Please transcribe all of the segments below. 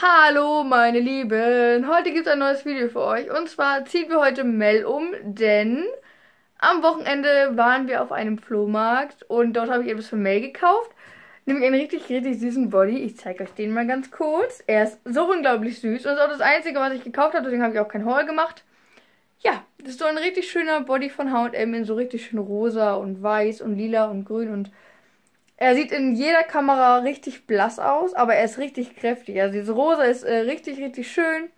Hallo meine Lieben, heute gibt es ein neues Video für euch und zwar ziehen wir heute Mel um, denn am Wochenende waren wir auf einem Flohmarkt und dort habe ich etwas für Mel gekauft. Nämlich einen richtig, richtig süßen Body. Ich zeige euch den mal ganz kurz. Er ist so unglaublich süß und ist auch das einzige, was ich gekauft habe, deswegen habe ich auch kein Haul gemacht. Ja, das ist so ein richtig schöner Body von H&M in so richtig schön rosa und weiß und lila und grün und er sieht in jeder Kamera richtig blass aus, aber er ist richtig kräftig. Also diese Rosa ist äh, richtig, richtig schön.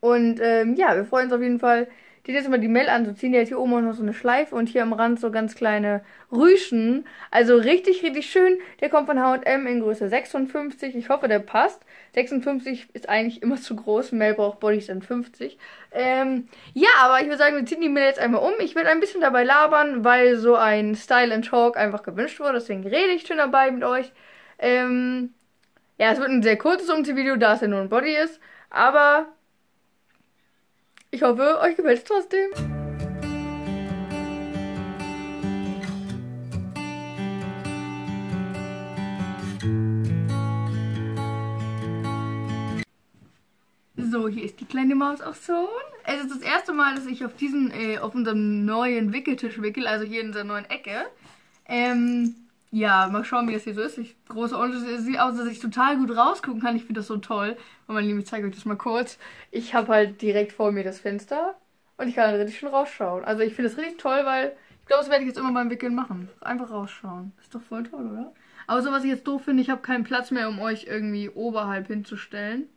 Und ähm, ja, wir freuen uns auf jeden Fall, die jetzt mal die Mel anzuziehen. Die hat hier oben auch noch so eine Schleife und hier am Rand so ganz kleine Rüschen. Also richtig, richtig schön. Der kommt von H&M in Größe 56. Ich hoffe, der passt. 56 ist eigentlich immer zu groß. Mel braucht Bodies in 50. Ähm, ja, aber ich würde sagen, wir ziehen die Mel jetzt einmal um. Ich werde ein bisschen dabei labern, weil so ein Style and Talk einfach gewünscht wurde. Deswegen rede ich schön dabei mit euch. Ähm, ja, es wird ein sehr kurzes Umziehvideo, da es ja nur ein Body ist. Aber ich hoffe, euch gefällt es trotzdem. So, hier ist die kleine Maus auch schon. Es ist das erste Mal, dass ich auf diesen, äh, auf unserem neuen Wickeltisch wickel, also hier in dieser neuen Ecke. Ähm, ja, mal schauen, wie das hier so ist. Ich, große Unterschied. Sieht aus, dass ich total gut rausgucken kann. Ich finde das so toll. Und mein Lieben, ich zeige euch das mal kurz. Ich habe halt direkt vor mir das Fenster. Und ich kann halt richtig schön rausschauen. Also ich finde das richtig toll, weil ich glaube, das werde ich jetzt immer beim Wickeln machen. Einfach rausschauen. Ist doch voll toll, oder? Aber so, was ich jetzt doof finde, ich habe keinen Platz mehr, um euch irgendwie oberhalb hinzustellen.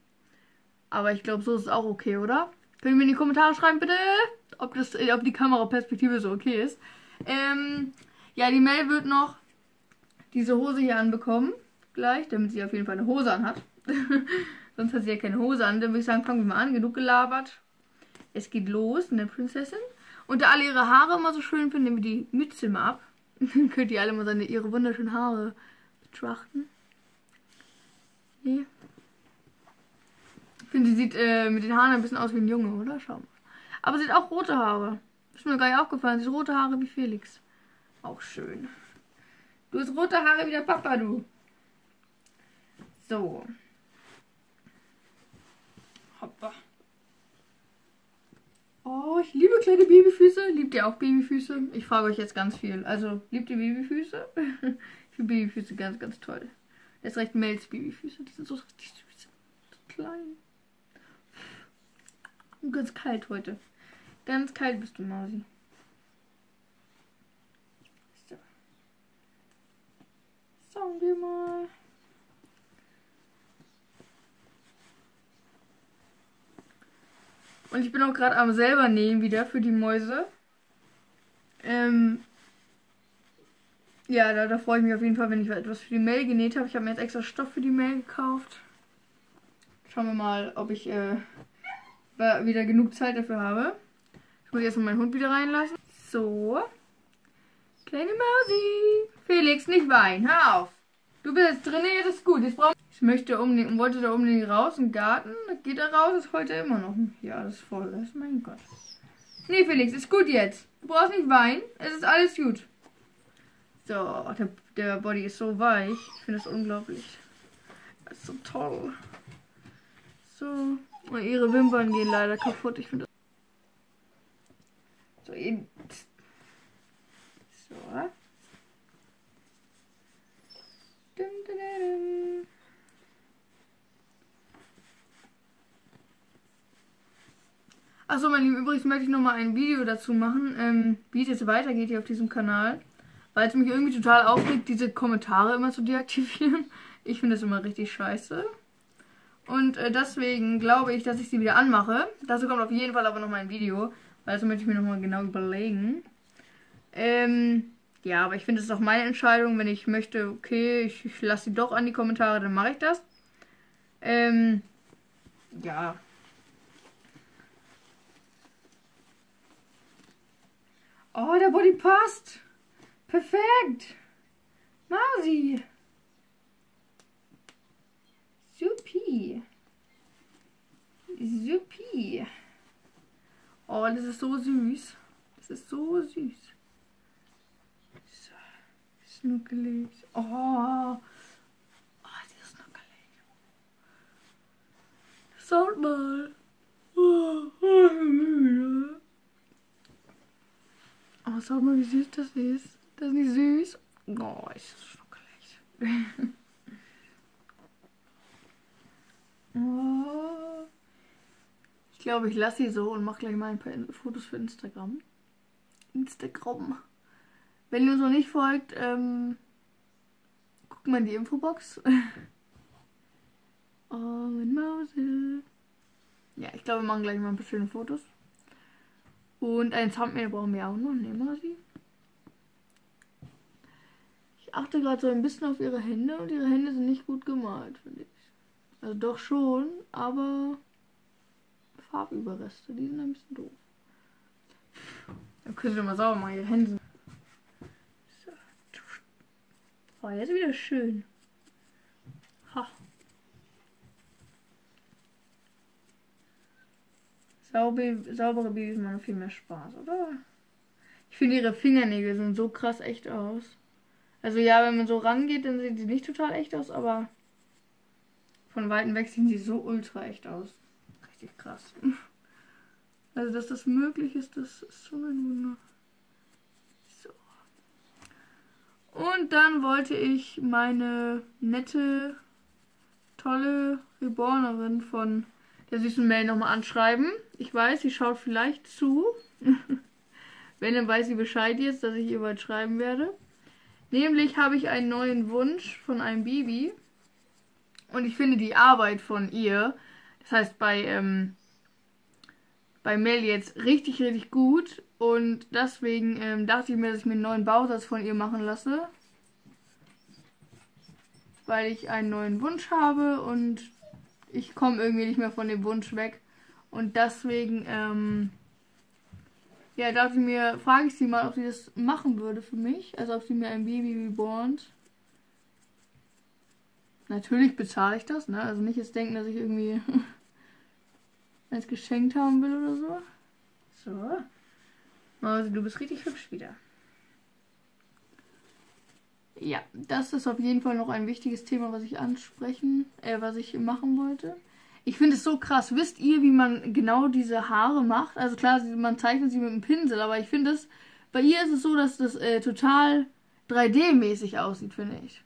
Aber ich glaube, so ist es auch okay, oder? Könnt ihr mir in die Kommentare schreiben, bitte, ob, das, ob die Kameraperspektive so okay ist. Ähm, ja, die Mail wird noch diese Hose hier anbekommen. Gleich, damit sie auf jeden Fall eine Hose anhat. Sonst hat sie ja keine Hose an. Dann würde ich sagen, fangen wir mal an. Genug gelabert. Es geht los, eine Prinzessin. Und da alle ihre Haare immer so schön finden, nehmen wir die Mütze mal ab. Dann könnt ihr alle mal seine, ihre wunderschönen Haare betrachten. Nee. Ich finde, sie sieht äh, mit den Haaren ein bisschen aus wie ein Junge, oder? Schau mal. Aber sie hat auch rote Haare. Ist mir gar nicht aufgefallen. Sie hat rote Haare wie Felix. Auch schön. Du hast rote Haare wie der Papa, du. So. Hoppa. Oh, ich liebe kleine Babyfüße. Liebt ihr auch Babyfüße? Ich frage euch jetzt ganz viel. Also, liebt ihr Babyfüße? ich finde Babyfüße ganz, ganz toll. Das ist recht Mels Babyfüße. Die sind so richtig süß. So klein. Und ganz kalt heute. Ganz kalt bist du, Mausi. Schauen wir mal. Und ich bin auch gerade am selber nähen wieder für die Mäuse. Ähm ja, da, da freue ich mich auf jeden Fall, wenn ich etwas für die Mail genäht habe. Ich habe mir jetzt extra Stoff für die Mail gekauft. Schauen wir mal, ob ich äh, wieder genug Zeit dafür habe. Ich muss erstmal meinen Hund wieder reinlassen. So. Kleine Mausi. Felix, nicht weinen. Hör auf. Du bist jetzt drin, jetzt ist gut. Jetzt brauch ich möchte unbedingt, wollte da unbedingt raus im Garten. Da geht er raus, ist heute immer noch. Ja, das ist voll ist. Mein Gott. Nee, Felix, ist gut jetzt. Du brauchst nicht weinen. Es ist alles gut. So, der, der Body ist so weich. Ich finde das unglaublich. Das ist so toll. So. Und ihre Wimpern gehen leider kaputt. Ich finde das. So, eben. So. Achso, mein Lieben, übrigens möchte ich nochmal ein Video dazu machen, ähm, wie es jetzt weitergeht hier auf diesem Kanal. Weil es mich irgendwie total aufregt, diese Kommentare immer zu deaktivieren. Ich finde das immer richtig scheiße. Und äh, deswegen glaube ich, dass ich sie wieder anmache. Dazu kommt auf jeden Fall aber nochmal ein Video. Weil das möchte ich mir nochmal genau überlegen. Ähm, ja, aber ich finde, es ist auch meine Entscheidung. Wenn ich möchte, okay, ich, ich lasse sie doch an die Kommentare, dann mache ich das. Ähm, ja. Oh, der Body passt. Perfekt. Mausi. Supi. Supi. Oh, das ist so süß. Das ist so süß. Schnuckelig. Oh. Oh, sie ist schnuckelig. Schaut mal. Oh, schaut mal, wie süß das ist. Das ist nicht süß. Oh, ist das schnuckelig. oh. Ich glaube, ich lasse sie so und mache gleich mal ein paar Fotos für Instagram. Instagram. Wenn ihr uns noch nicht folgt, ähm, guckt mal in die Infobox. oh, mein Mausel. Ja, ich glaube, wir machen gleich mal ein paar schöne Fotos. Und ein Thumbnail brauchen wir auch noch. Nehmen wir sie. Ich achte gerade so ein bisschen auf ihre Hände und ihre Hände sind nicht gut gemalt, finde ich. Also doch schon, aber Farbüberreste, die sind ein bisschen doof. Dann könnt ihr mal sauber machen, ihre Hände. So. Oh, jetzt wieder schön. Saube, saubere Babys machen viel mehr Spaß, oder? Ich finde ihre Fingernägel sehen so krass echt aus. Also ja, wenn man so rangeht, dann sehen sie nicht total echt aus, aber von Weitem weg sehen sie so ultra echt aus. Richtig krass. Also, dass das möglich ist, das ist schon ein Wunder. So. Und dann wollte ich meine nette, tolle Rebornerin von der süßen Mail nochmal anschreiben. Ich weiß, sie schaut vielleicht zu. Wenn, dann weiß sie Bescheid jetzt, dass ich ihr bald schreiben werde. Nämlich habe ich einen neuen Wunsch von einem Baby. Und ich finde die Arbeit von ihr, das heißt bei, ähm, bei Mel jetzt richtig, richtig gut. Und deswegen ähm, dachte ich mir, dass ich mir einen neuen Bausatz von ihr machen lasse. Weil ich einen neuen Wunsch habe und ich komme irgendwie nicht mehr von dem Wunsch weg. Und deswegen, ähm, ja, dachte ich mir, frage ich sie mal, ob sie das machen würde für mich. Also ob sie mir ein Baby rebornt. Natürlich bezahle ich das, ne? Also nicht jetzt denken, dass ich irgendwie eins geschenkt haben will oder so. So. Also du bist richtig hübsch wieder. Ja, das ist auf jeden Fall noch ein wichtiges Thema, was ich ansprechen, äh, was ich machen wollte. Ich finde es so krass. Wisst ihr, wie man genau diese Haare macht? Also klar, man zeichnet sie mit einem Pinsel, aber ich finde es, bei ihr ist es so, dass das äh, total 3D-mäßig aussieht, finde ich.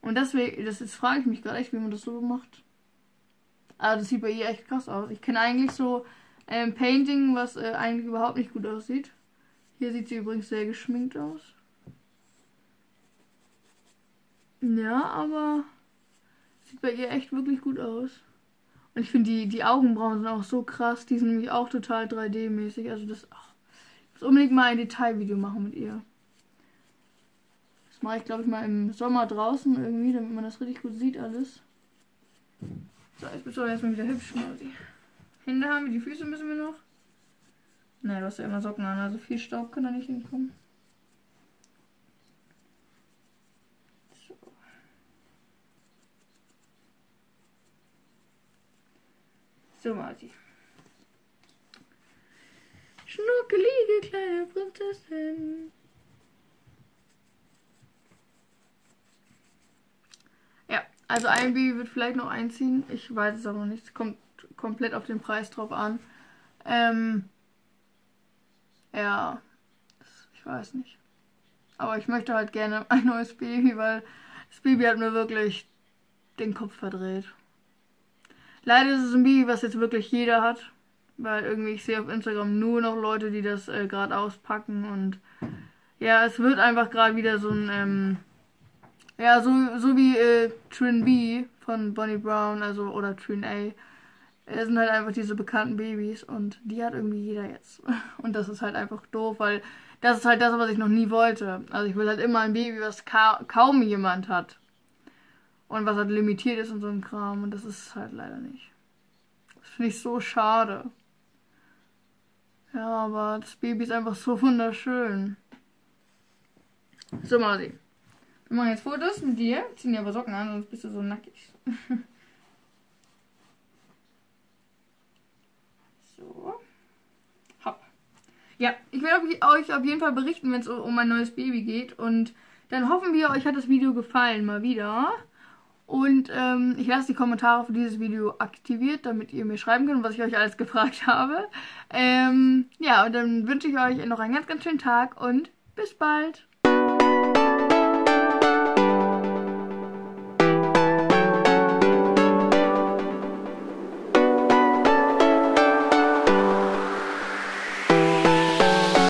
Und deswegen, das jetzt frage ich mich gerade echt, wie man das so macht. Also das sieht bei ihr echt krass aus. Ich kenne eigentlich so ähm, Painting, was äh, eigentlich überhaupt nicht gut aussieht. Hier sieht sie übrigens sehr geschminkt aus. Ja, aber sieht bei ihr echt wirklich gut aus. Und ich finde, die, die Augenbrauen sind auch so krass. Die sind nämlich auch total 3D-mäßig. Also das. Ach, ich muss unbedingt mal ein Detailvideo machen mit ihr. Das mache ich, glaube ich, mal im Sommer draußen irgendwie, damit man das richtig gut sieht alles. So, jetzt bist du erstmal wieder hübsch, Mausi. Hände haben wir, die Füße müssen wir noch. Naja, du hast ja immer Socken an, also viel Staub kann da nicht hinkommen. So, Masi. Schnuckelige kleine Prinzessin. Ja, also ein Baby wird vielleicht noch einziehen. Ich weiß es aber noch nicht. Es kommt komplett auf den Preis drauf an. Ähm, ja, ich weiß nicht. Aber ich möchte halt gerne ein neues Baby, weil das Baby hat mir wirklich den Kopf verdreht. Leider ist es ein Baby, was jetzt wirklich jeder hat. Weil irgendwie, ich sehe auf Instagram nur noch Leute, die das äh, gerade auspacken. Und ja, es wird einfach gerade wieder so ein, ähm, ja, so, so wie äh, Trin B von Bonnie Brown, also, oder Trin A. Es sind halt einfach diese bekannten Babys und die hat irgendwie jeder jetzt. Und das ist halt einfach doof, weil das ist halt das, was ich noch nie wollte. Also ich will halt immer ein Baby, was ka kaum jemand hat. Und was halt limitiert ist und so ein Kram. Und das ist halt leider nicht. Das finde ich so schade. Ja, aber das Baby ist einfach so wunderschön. So, Masi. Wir machen jetzt Fotos mit dir. Ziehen dir aber Socken an, sonst bist du so nackig. so. Hopp. Ja, ich werde euch auf jeden Fall berichten, wenn es um mein neues Baby geht. Und dann hoffen wir, euch hat das Video gefallen, mal wieder. Und ähm, ich lasse die Kommentare für dieses Video aktiviert, damit ihr mir schreiben könnt, was ich euch alles gefragt habe. Ähm, ja, und dann wünsche ich euch noch einen ganz, ganz schönen Tag und bis bald.